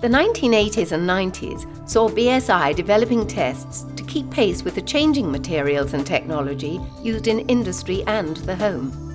The 1980s and 90s saw BSI developing tests to keep pace with the changing materials and technology used in industry and the home.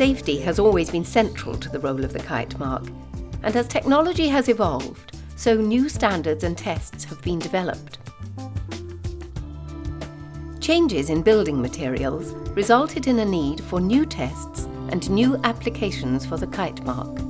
Safety has always been central to the role of the Kitemark, and as technology has evolved, so new standards and tests have been developed. Changes in building materials resulted in a need for new tests and new applications for the Kitemark.